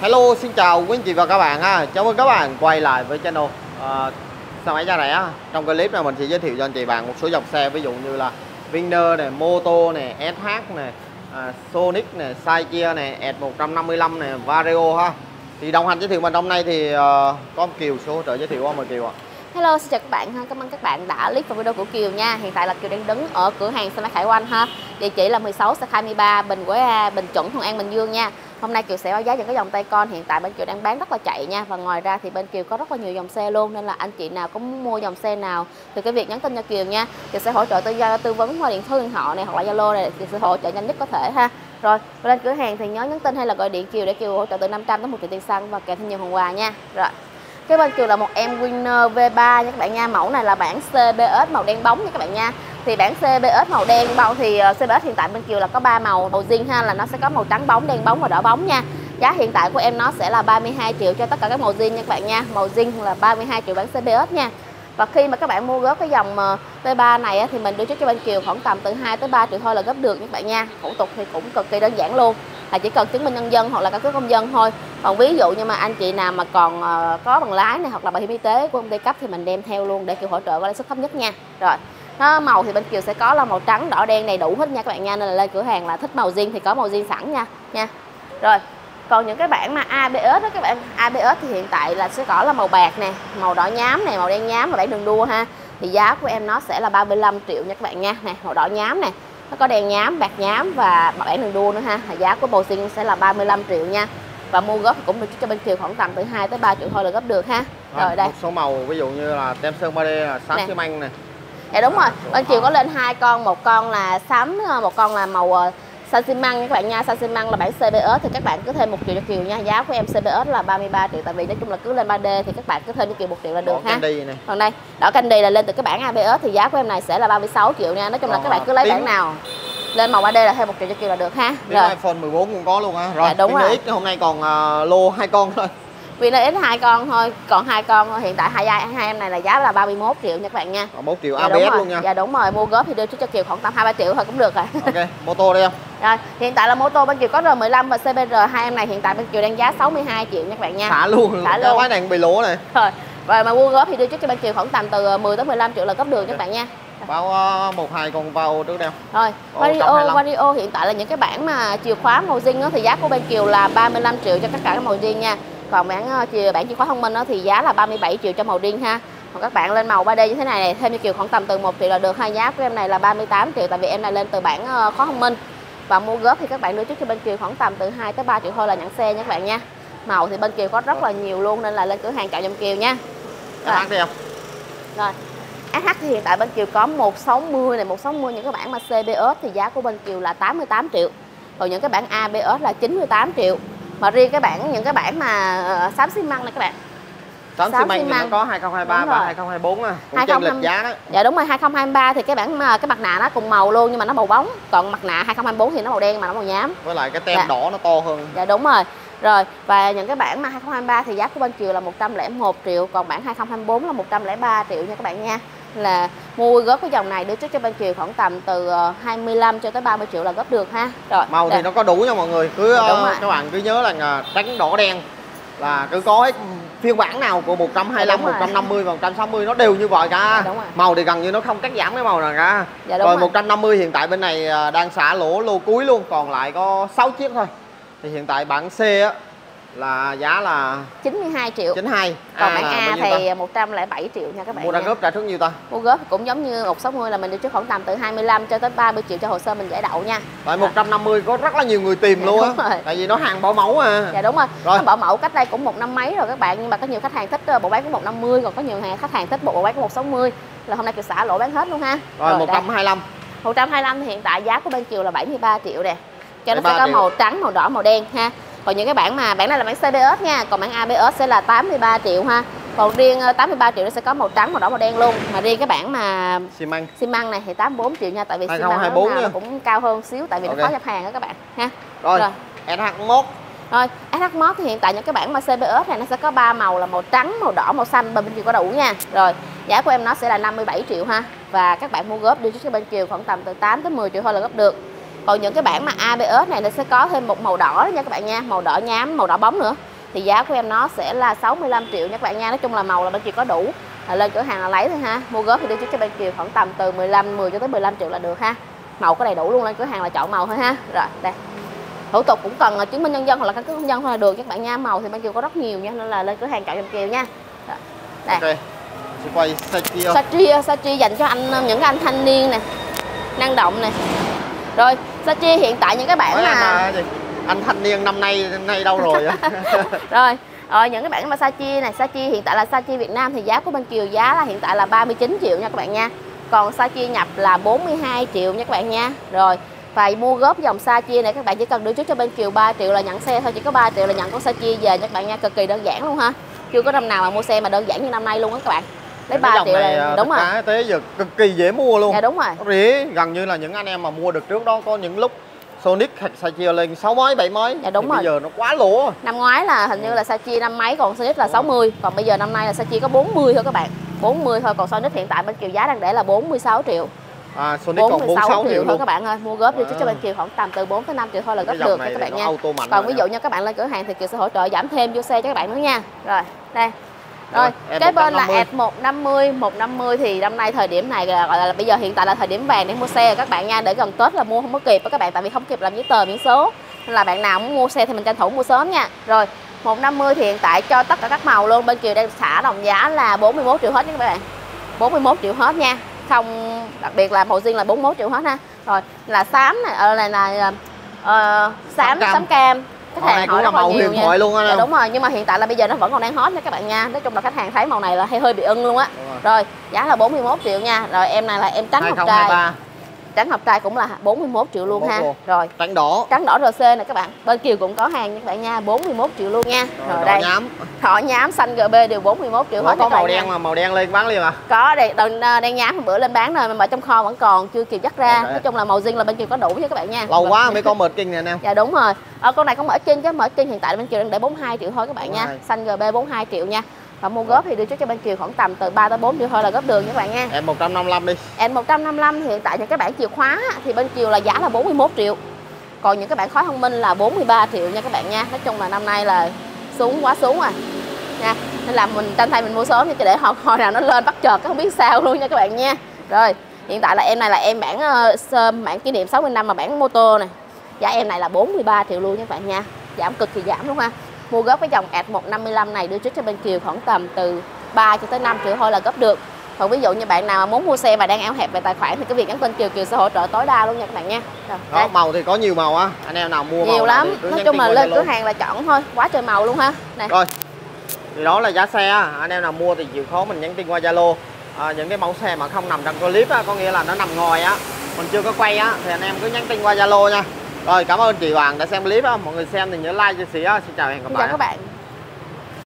Hello, xin chào quý anh chị và các bạn ha. Chào mừng các bạn quay lại với channel ờ, uh, xe máy giá rẻ. Trong clip này mình sẽ giới thiệu cho anh chị bạn một số dòng xe ví dụ như là Vinner này, Moto này, SH này, uh, ờ, Sonic này, Saikia này, S155 này, Vario ha. Thì đồng hành giới thiệu mình hôm nay thì uh, có Kiều số hỗ trợ giới thiệu qua mời Kiều ạ. Hello, xin chào các bạn ha. Cảm ơn các bạn đã click vào video của Kiều nha. Hiện tại là Kiều đang đứng ở cửa hàng xe máy Khải Oanh ha. Địa chỉ là 16 23 Bình Quế A, Bình Chuẩn, Thuận An, Bình Dương nha. Hôm nay Kiều sẽ báo giá những cái dòng tay con hiện tại bên Kiều đang bán rất là chạy nha và ngoài ra thì bên Kiều có rất là nhiều dòng xe luôn nên là anh chị nào có muốn mua dòng xe nào thì cái việc nhắn tin cho Kiều nha. Kiều sẽ hỗ trợ tư tư vấn qua điện thoại điện thoại này hoặc là Zalo này Kiều sẽ hỗ trợ nhanh nhất có thể ha. Rồi, lên cửa hàng thì nhớ nhắn tin hay là gọi điện Kiều để Kiều hỗ trợ từ 500 đến một triệu tiền xăng và kèm thêm nhiều phần quà nha. Rồi. Cái bên Kiều là một em Winner V3 nha các bạn nha. Mẫu này là bản CBS màu đen bóng nha các bạn nha thì bản CBS màu đen. Bao thì ờ, CBS hiện tại bên Kiều là có 3 màu màu zin ha, là nó sẽ có màu trắng bóng, đen bóng và đỏ bóng nha. Giá hiện tại của em nó sẽ là 32 triệu cho tất cả các màu zin nha các bạn nha. Màu zin là 32 triệu bản CBS nha. Và khi mà các bạn mua góp cái dòng ờ, T3 này thì mình đưa trước cho bên Kiều khoảng tầm từ 2 tới 3 triệu thôi là góp được nha các bạn nha. Thủ tục thì cũng cực kỳ đơn giản luôn, là chỉ cần chứng minh nhân dân hoặc là căn cước công dân thôi. Còn ví dụ như mà anh chị nào mà còn ờ, có bằng lái này hoặc là bảo hiểm y tế của công ty cấp thì mình đem theo luôn để kiểu hỗ trợ với lãi suất thấp nhất nha. Rồi nó màu thì bên Kiều sẽ có là màu trắng đỏ đen đầy đủ hết nha các bạn nha. Nên là lên cửa hàng là thích màu riêng thì có màu riêng sẵn nha nha. Rồi còn những cái bản mà ABS đó các bạn. ABS thì hiện tại là sẽ có là màu bạc nè màu đỏ nhám này màu đen nhám và bản đường đua ha. Thì giá của em nó sẽ là 35 triệu nha các bạn nha. Nè màu đỏ nhám nè nó có đen nhám bạc nhám và bản đường đua nữa ha. Giá của màu riêng sẽ là 35 triệu nha. Và mua góp cũng được cho bên Kiều khoảng tầm từ 2 tới 3 triệu thôi là góp được ha. Rồi, đây. một số màu ví dụ như là tem sơn 3D là xám xi măng này dạ đúng rồi. Bên chiều có lên hai con một con là xám một con là màu ờ, xanh xi măng. Các bạn nha xanh xi măng là bản CBS thì các bạn cứ thêm một triệu cho Kiều nha. Giá của em CBS là 33 triệu tại vì nói chung là cứ lên 3D thì các bạn cứ thêm cho Kiều một triệu là được ha. candy này. còn đây đỏ candy là lên từ cái bản ABS thì giá của em này sẽ là 36 triệu nha. Nói chung là các bạn cứ lấy bản nào lên màu 3D là thêm một triệu cho Kiều là được ha. Rồi. iPhone 14 cũng có luôn ha rồi dạ, đúng rồi. Hôm nay còn uh, lô hai con thôi vì nó ít hai con thôi còn hai con thôi. hiện tại hai hai em này là giá là 31 triệu nha. Các bạn nha 31 triệu ABS dạ, luôn nha. dạ đúng rồi mua góp thì đưa cho Kiều khoảng tầm hai ba triệu thôi cũng được rồi. Ok mô tô đây không rồi hiện tại là mô tô bên Kiều có R15 và CBR hai em này hiện tại bên Kiều đang giá 62 triệu nha các bạn nha. Xả luôn xả luôn. cái này bị lỗ này. Rồi và mà mua góp thì đưa cho bên Kiều khoảng tầm từ 10 tới 15 triệu là góp được okay. các bạn nha. Bao uh, một hai con vào trước đeo rồi Vario Vario hiện tại là những cái bản mà chìa khóa màu zin thì giá của bên Kiều là 35 triệu cho tất cả các màu zin nha còn bản ờ, bản chìa khóa thông minh đó thì giá là 37 triệu cho màu riêng ha. Còn các bạn lên màu 3D như thế này, này thêm cho Kiều khoảng tầm từ 1 triệu là được hai giá của em này là 38 triệu tại vì em này lên từ bản ờ, khóa thông minh. Và mua góp thì các bạn đưa trước cho bên Kiều khoảng tầm từ 2 tới 3 triệu thôi là nhận xe nha các bạn nha. Màu thì bên Kiều có rất là nhiều luôn nên là lên cửa hàng chọn dòng Kiều nha. Rồi. đi không? rồi SH thì hiện tại bên Kiều có 160 này 160 những cái bản mà CBS thì giá của bên Kiều là 88 triệu. Còn những cái bản ABS là 98 triệu mà riêng cái bản những cái bản mà uh, xám xi măng này các bạn. Xám xi măng thì nó có 2023 và 2024 à. Cũng 2020... lịch giá đó. Dạ đúng rồi 2023 thì cái bản cái mặt nạ nó cùng màu luôn nhưng mà nó màu bóng. Còn mặt nạ 2024 thì nó màu đen mà nó màu nhám. Với lại cái tem dạ. đỏ nó to hơn. Dạ đúng rồi. Rồi và những cái bản mà 2023 thì giá của bên Kiều là 101 triệu còn bản 2024 là 103 triệu nha các bạn nha là mua góp cái dòng này đưa trước cho bên Kiều khoảng tầm từ 25 ờ, cho tới 30 triệu là góp được ha. Rồi màu thì nó có đủ nha mọi người. Cứ uh, các bạn cứ nhớ là trắng đỏ đen là cứ có hết phiên bản nào của 125, dạ, 150 và 160 nó đều như vậy cả. Dạ, màu thì gần như nó không cắt giảm cái màu nào cả. Dạ, rồi, rồi. 150 hiện tại bên này ờ, đang xả lỗ lô cuối luôn, còn lại có 6 chiếc thôi. Thì hiện tại bản C á là giá là 92 triệu. 92 còn à, bản A thì ta? 107 triệu nha các bạn mua ra góp trả trước nhiêu ta? Mua góp cũng giống như 160 là mình được trước khoảng tầm từ 25 cho tới 30 triệu cho hồ sơ mình giải đậu nha. Tại 150 có rất là nhiều người tìm dạ, luôn á. tại vì nó hàng bảo mẫu à. Dạ đúng rồi, rồi. Nó bảo mẫu cách đây cũng một năm mấy rồi các bạn nhưng mà có nhiều khách hàng thích ờ, bộ bán của 150 còn có nhiều hàng khách hàng thích bộ bán của 160 là hôm nay kiều xả lỗ bán hết luôn ha. Rồi, rồi 125 đây. 125 thì hiện tại giá của bên Kiều là 73 triệu nè. Cho nó sẽ có triệu. màu trắng màu đỏ màu đen ha còn những cái bản mà bản này là bản CBS nha. Còn bản ABS sẽ là 83 triệu ha. Còn riêng 83 ờ, triệu nó sẽ có màu trắng màu đỏ màu đen luôn. Mà riêng cái bản mà xi măng. Xi măng này thì 84 triệu nha. Tại vì xi măng nó cũng cao hơn xíu tại vì okay. nó khó nhập hàng đó các bạn ha. Rồi, rồi. SH1 rồi SH1 thì hiện tại những cái bản mà CBS này nó sẽ có ba màu là màu trắng màu đỏ màu xanh bên kia có đủ nha. Rồi giá của em nó sẽ là 57 triệu ha. Và các bạn mua góp đi cho bên chiều khoảng tầm từ 8 tới 10 triệu thôi là góp được còn những cái bản mà ABS này nó sẽ có thêm một màu đỏ nha các bạn nha. Màu đỏ nhám màu đỏ bóng nữa. Thì giá của em nó sẽ là 65 triệu nha các bạn nha. Nói chung là màu là bên Kiều có đủ. À, lên cửa hàng là lấy thôi ha. Mua góp thì đưa cho bên Kiều khoảng tầm từ 15 10 cho tới 15 triệu là được ha. Màu có đầy đủ luôn lên cửa hàng là chọn màu thôi ha. Rồi đây. Thủ tục cũng cần chứng minh nhân dân hoặc là căn cước công dân thôi là được các bạn nha. Màu thì bên Kiều có rất nhiều nha nên là lên cửa hàng chọn giùm Kiều nha. Rồi. đây. Okay. Chị quay Satria Satria Satria dành cho anh những anh thanh niên nè năng động nè rồi Satria hiện tại những cái bạn Nói mà anh, anh thanh niên năm nay năm nay đâu rồi rồi ờ, những cái bản mà Sachi này Sachi hiện tại là Sachi Việt Nam thì giá của bên Kiều giá là hiện tại là 39 triệu nha các bạn nha. Còn Sachi nhập là 42 triệu nha các bạn nha. Rồi và mua góp dòng Sachi này các bạn chỉ cần đưa trước cho bên Kiều 3 triệu là nhận xe thôi chỉ có 3 triệu là nhận con Sachi về nha các bạn nha. Cực kỳ đơn giản luôn ha. Chưa có năm nào mà mua xe mà đơn giản như năm nay luôn á các bạn lấy 3 triệu này, là đúng rồi. tế giờ cực kỳ dễ mua luôn. Dạ đúng rồi. Rỉ gần như là những anh em mà mua được trước đó có những lúc Sonic hoặc Sachi lên 6 mấy 7 mấy. Dạ đúng thì rồi. bây giờ nó quá lỗ. Năm ngoái là hình như là Sachi năm mấy còn Sonic là 60 còn bây giờ năm nay là Sachi có 40 thôi các bạn. 40 thôi còn Sonic hiện tại bên Kiều giá đang để là 46 triệu. À, Sonic 46 còn 46 triệu, triệu thôi các bạn ơi. Mua góp đi à. cho bên Kiều khoảng tầm từ 4 tới 5 triệu thôi là góp được các bạn nha. còn ví dụ như các bạn lên cửa hàng thì Kiều sẽ hỗ trợ giảm thêm vô xe cho các bạn nữa nha. Rồi đây rồi, rồi cái bên là ẹt 150, 150 thì năm nay thời điểm này là gọi là bây giờ hiện tại là thời điểm vàng để mua xe các bạn nha, để gần Tết là mua không có kịp các bạn tại vì không kịp làm giấy tờ biển số. Nên là bạn nào muốn mua xe thì mình tranh thủ mua sớm nha. Rồi, 150 thì hiện tại cho tất cả các màu luôn, bên Kiều đang xả đồng giá là 41 triệu hết nha các bạn. 41 triệu hết nha. Không đặc biệt là màu riêng là 41 triệu hết ha. Rồi, là xám này, ở này là uh, xám xám cam khách hàng hỏi rất là nhiều nha. luôn á dạ, đúng rồi nhưng mà hiện tại là bây giờ nó vẫn còn đang hot nha các bạn nha. Nói chung là khách hàng thấy màu này là hơi hơi bị ưng luôn á. Rồi. rồi giá là 41 triệu nha. Rồi em này là em trắng ngọc trai trắng hợp trai cũng là 41 triệu luôn ha. rồi. Trắng đỏ. Trắng đỏ rc này các bạn. Bên kiều cũng có hàng nha các bạn nha 41 triệu luôn nha. Rồi, rồi đây. nhám. Thỏ nhám xanh gb đều 41 triệu. Hết có màu đen nha. mà màu đen lên bán liền à? Có đây đừng ờ, đen nhám bữa lên bán rồi mà trong kho vẫn còn chưa kịp dắt ra. Okay. nói chung là màu riêng là bên kiều có đủ nha các bạn nha. Lâu quá mới có mệt kinh nè em. Dạ đúng rồi. Ở con này không mở trên chứ mở trên hiện tại bên kiều đang để 42 triệu thôi các bạn 42. nha xanh gb 42 triệu nha và mua góp thì đưa trước cho bên Kiều khoảng tầm từ 3 tới 4 triệu thôi là góp đường nha các bạn nha. Em 155 đi. Em 155 hiện tại những cái bản chìa khóa thì bên Kiều là giá là 41 triệu. Còn những cái bản khóa thông minh là 43 triệu nha các bạn nha. Nói chung là năm nay là xuống quá xuống à nha nên là mình tranh tay mình mua sớm cho để hồi, hồi nào nó lên bắt chợt không biết sao luôn nha các bạn nha. Rồi hiện tại là em này là em bản uh, bản kỷ niệm 60 năm mà bản mô tô này. Giá em này là 43 triệu luôn nha các bạn nha. Giảm cực kỳ giảm luôn ha mua góp cái dòng ạt 155 này đưa trước cho bên Kiều khoảng tầm từ 3 cho tới 5 triệu thôi là góp được. Còn ví dụ như bạn nào mà muốn mua xe mà đang eo hẹp về tài khoản thì cái việc nhắn tin Kiều Kiều sẽ hỗ trợ tối đa luôn nha các bạn nha. Rồi, Đó, màu thì có nhiều màu á. Anh em nào mua nhiều lắm. nói chung là lên cửa hàng là chọn thôi. Quá trời màu luôn ha. Này rồi. Thì đó là giá xe anh em nào mua thì chịu khó mình nhắn tin qua Zalo. À, những cái mẫu xe mà không nằm trong clip á có nghĩa là nó nằm ngoài á mình chưa có quay á thì anh em cứ nhắn tin qua Zalo nha rồi cảm ơn chị Hoàng đã xem clip á. Mọi người xem thì nhớ like chia sẻ xin chào hẹn gặp lại chào các bạn